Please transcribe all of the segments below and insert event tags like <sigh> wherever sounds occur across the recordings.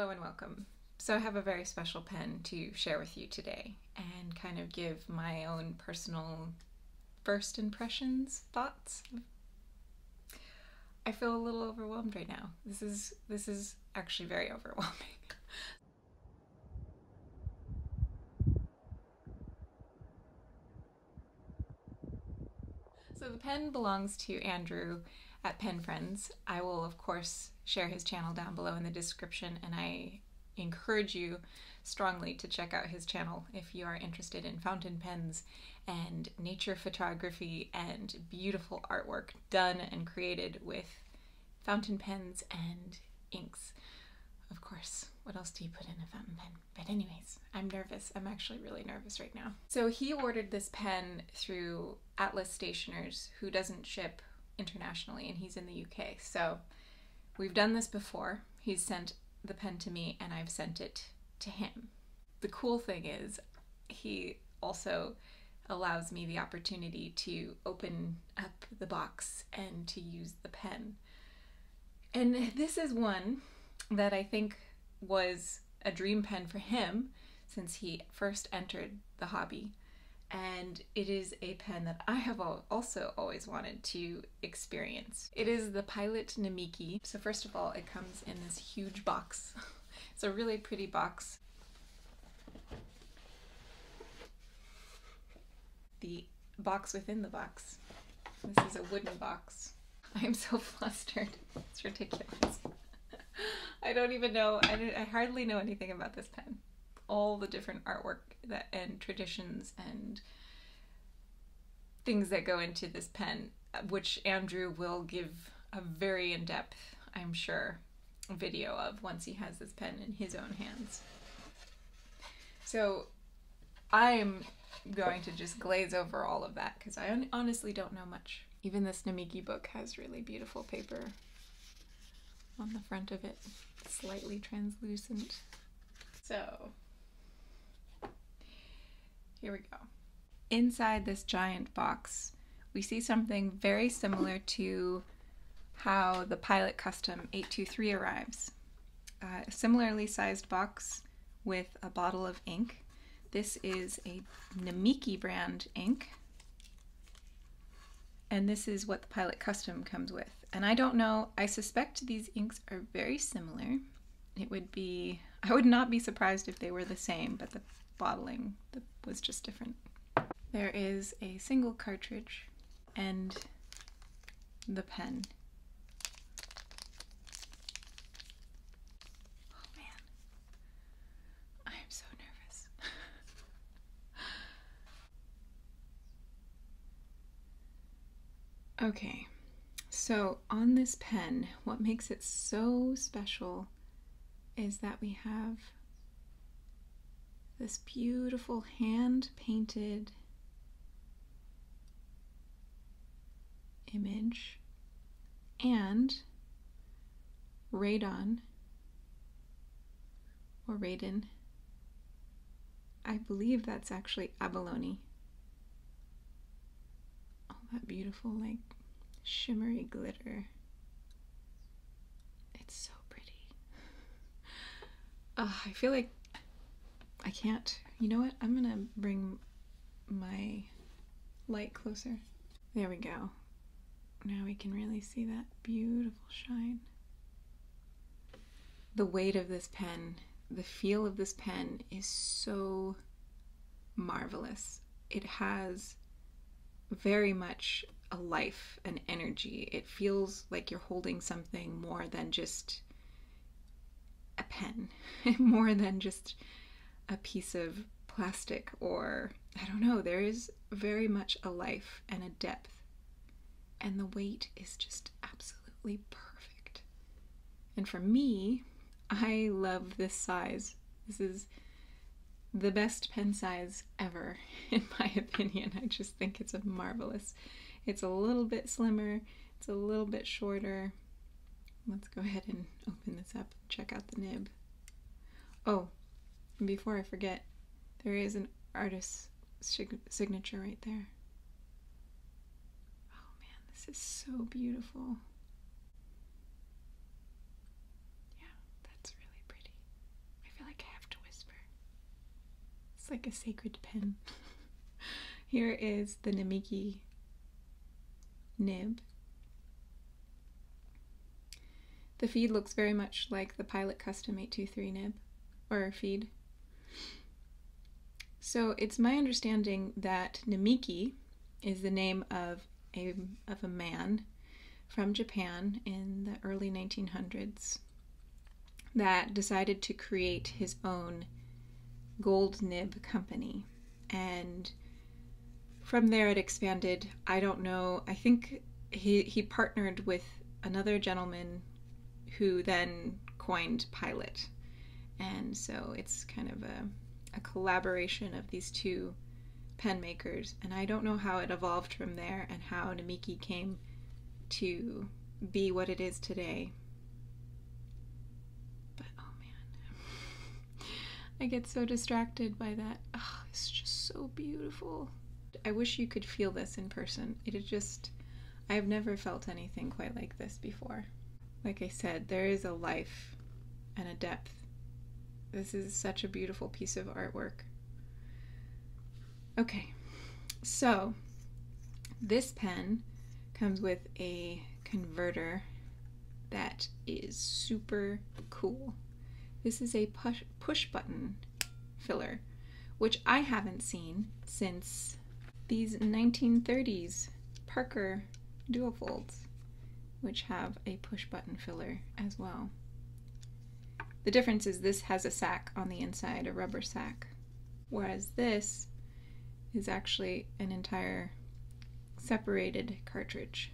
Hello and welcome. So, I have a very special pen to share with you today and kind of give my own personal first impressions, thoughts. I feel a little overwhelmed right now. This is this is actually very <laughs> overwhelming. So the pen belongs to Andrew at Pen Friends. I will of course share his channel down below in the description and I encourage you strongly to check out his channel if you are interested in fountain pens and nature photography and beautiful artwork done and created with fountain pens and inks. Of course, what else do you put in a fountain pen? But, anyways, I'm nervous. I'm actually really nervous right now. So, he ordered this pen through Atlas Stationers, who doesn't ship internationally, and he's in the UK. So, we've done this before. He's sent the pen to me, and I've sent it to him. The cool thing is, he also allows me the opportunity to open up the box and to use the pen. And this is one that I think was a dream pen for him since he first entered the hobby. And it is a pen that I have also always wanted to experience. It is the Pilot Namiki. So, first of all, it comes in this huge box. <laughs> it's a really pretty box. The box within the box. This is a wooden box. <laughs> I am so flustered. It's ridiculous. <laughs> I don't even know. I, I hardly know anything about this pen. All the different artwork that and traditions and things that go into this pen, which Andrew will give a very in depth, I'm sure, video of once he has this pen in his own hands. So I'm going to just glaze over all of that because I honestly don't know much. Even this Namiki book has really beautiful paper on the front of it, slightly translucent. So, here we go. Inside this giant box, we see something very similar to how the Pilot Custom 823 arrives. Uh, a similarly sized box with a bottle of ink. This is a Namiki brand ink. And this is what the Pilot Custom comes with. And I don't know, I suspect these inks are very similar. It would be, <laughs> I would not be surprised if they were the same, but the bottling was just different. There is a single cartridge and the pen. Oh man, I am so nervous. <laughs> okay. So, on this pen, what makes it so special is that we have this beautiful hand painted image and raden or raden. I believe that's actually abalone. All that beautiful, like shimmery glitter. It's so. Uh, I feel like I can't. You know what? I'm gonna bring my light closer. There we go. Now we can really see that beautiful shine. The weight of this pen, the feel of this pen is so marvelous. It has very much a life, an energy. It feels like you're holding something more than just a pen, <laughs> more than just a piece of plastic or I don't know. There is very much a life and a depth, and the weight is just absolutely perfect. And for me, I love this size. This is the best pen size ever, <laughs> in my opinion. I just think it's a marvelous it's a little bit slimmer, it's a little bit shorter let's go ahead and open this up and check out the nib. Oh, before I forget, there is an artist's signature right there. Oh man, this is so beautiful. Yeah, that's really pretty. I feel like I have to whisper. It's like a sacred pen. <laughs> Here is the Namiki nib. The feed looks very much like the Pilot Custom 823 nib, or feed. So it's my understanding that Namiki is the name of a, of a man from Japan in the early 1900s that decided to create his own gold nib company. And from there it expanded. I don't know. I think he, he partnered with another gentleman who then coined Pilot. And so it's kind of a, a collaboration of these two pen makers. And I don't know how it evolved from there and how Namiki came to be what it is today. But oh man, <laughs> I get so distracted by that. Oh, it's just so beautiful. I wish you could feel this in person. It is just, I've never felt anything quite like this before. Like I said, there is a life and a depth. This is such a beautiful piece of artwork. Okay, so this pen comes with a converter that is super cool. This is a push, push button filler, which I haven't seen since these 1930s Parker Duofolds, which have a push button filler as well. The difference is this has a sack on the inside, a rubber sack, whereas this is actually an entire separated cartridge.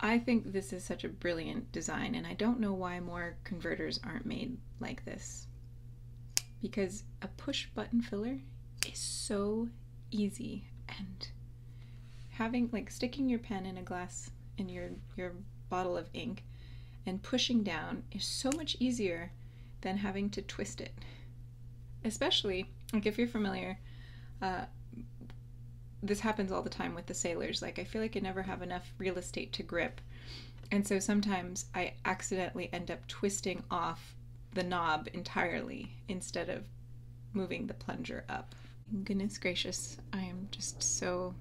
I think this is such a brilliant design, and I don't know why more converters aren't made like this. Because a push button filler is so easy, and having like sticking your pen in a glass in your your bottle of ink and pushing down is so much easier than having to twist it. Especially like if you're familiar uh, this happens all the time with the sailors. Like, I feel like I never have enough real estate to grip. And so sometimes I accidentally end up twisting off the knob entirely instead of moving the plunger up. Goodness gracious, I am just so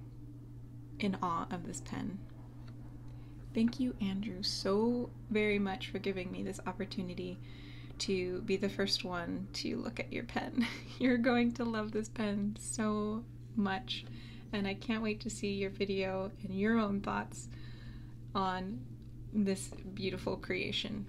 in awe of this pen. Thank you, Andrew, so very much for giving me this opportunity to be the first one to look at your pen. <laughs> You're going to love this pen so much, and I can't wait to see your video and your own thoughts on this beautiful creation.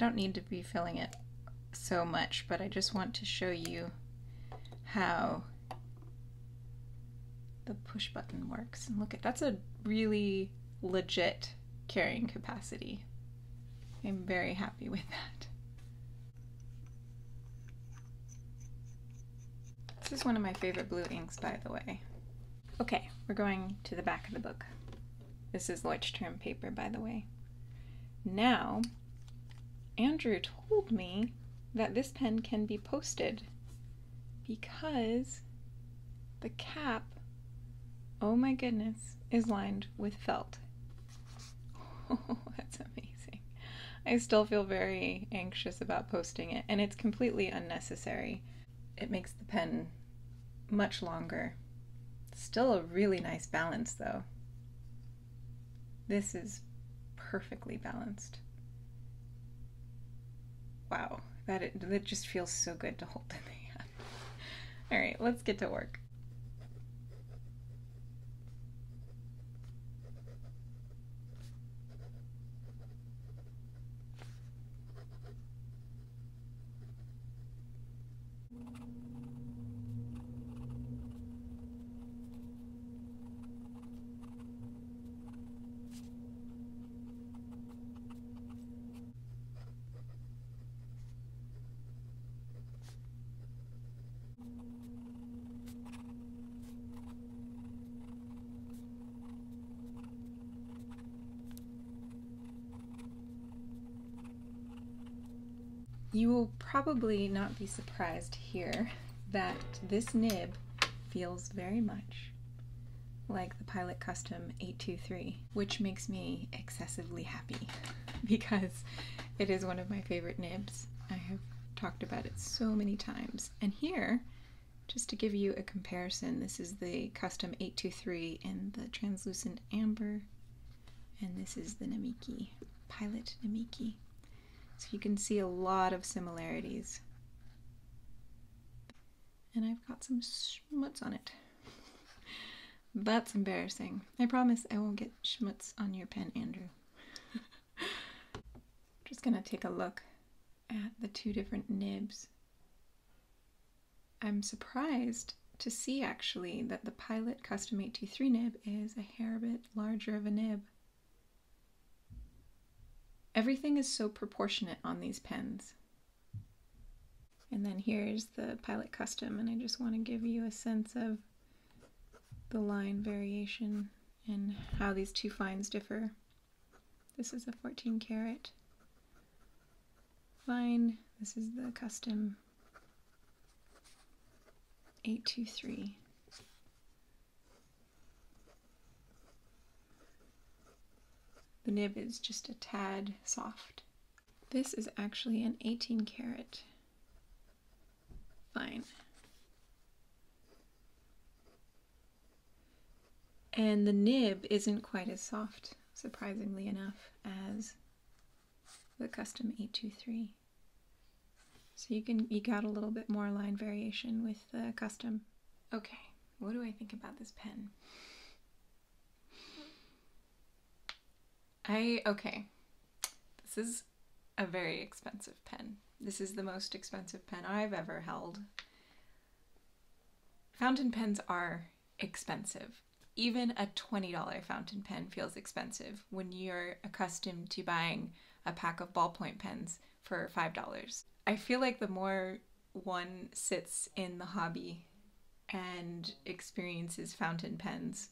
I don't need to be filling it so much, but I just want to show you how the push button works. And look at that's a really legit carrying capacity. I'm very happy with that. This is one of my favorite blue inks, by the way. Okay, we're going to the back of the book. This is Leuchtturm paper, by the way. Now, Andrew told me that this pen can be posted because the cap, oh my goodness, is lined with felt. Oh, <laughs> that's amazing. I still feel very anxious about posting it, and it's completely unnecessary. It makes the pen much longer. Still a really nice balance, though. This is perfectly balanced. Wow. That it, that just feels so good to hold in the hand. All right, let's get to work. You will probably not be surprised here that this nib feels very much like the Pilot Custom 823, which makes me excessively happy <laughs> because it is one of my favorite nibs. I have talked about it so many times. And here, just to give you a comparison, this is the Custom 823 in the translucent amber, and this is the Namiki, Pilot Namiki. So you can see a lot of similarities. And I've got some schmutz on it. <laughs> That's embarrassing. I promise I won't get schmutz on your pen, Andrew. <laughs> Just gonna take a look at the two different nibs. I'm surprised to see actually that the Pilot Custom 823 nib is a hair bit larger of a nib. Everything is so proportionate on these pens. And then here's the Pilot Custom, and I just want to give you a sense of the line variation and how these two fines differ. This is a 14 karat fine. This is the custom 823. The nib is just a tad soft. This is actually an 18 karat fine. And the nib isn't quite as soft, surprisingly enough, as the custom 823. So you can eke out a little bit more line variation with the custom. Okay, what do I think about this pen? I, okay, this is a very expensive pen. This is the most expensive pen I've ever held. Fountain pens are expensive. Even a $20 fountain pen feels expensive when you're accustomed to buying a pack of ballpoint pens for $5. I feel like the more one sits in the hobby and experiences fountain pens,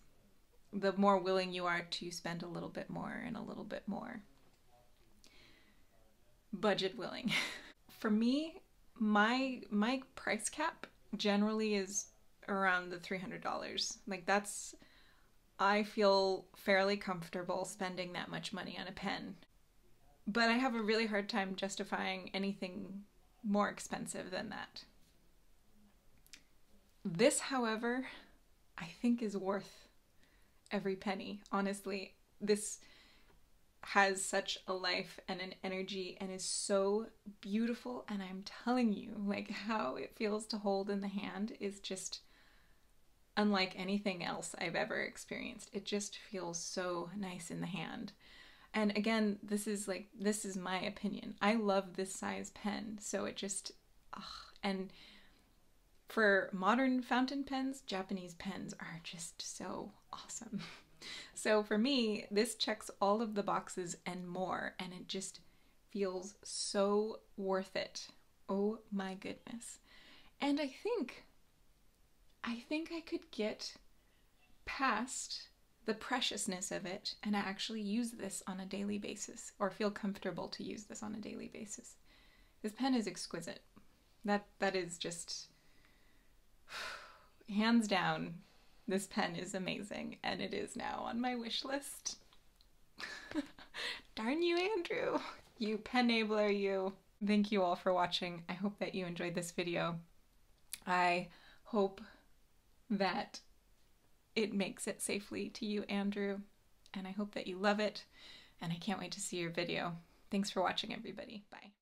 the more willing you are to spend a little bit more and a little bit more. Budget willing. <laughs> For me, my my price cap generally is around the $300. Like that's I feel fairly comfortable spending that much money on a pen. But I have a really hard time justifying anything more expensive than that. This, however, I think is worth every penny. Honestly, this has such a life and an energy and is so beautiful and I'm telling you like how it feels to hold in the hand is just unlike anything else I've ever experienced. It just feels so nice in the hand. And again, this is like, this is my opinion. I love this size pen, so it just, ugh. and for modern fountain pens, Japanese pens are just so awesome. <laughs> so for me, this checks all of the boxes and more, and it just feels so worth it. Oh my goodness. And I think, I think I could get past the preciousness of it and I actually use this on a daily basis or feel comfortable to use this on a daily basis. This pen is exquisite. That that is just hands down this pen is amazing and it is now on my wish list. <laughs> Darn you, Andrew. You pen enabler, you. Thank you all for watching. I hope that you enjoyed this video. I hope that it makes it safely to you, Andrew. And I hope that you love it. And I can't wait to see your video. Thanks for watching, everybody. Bye.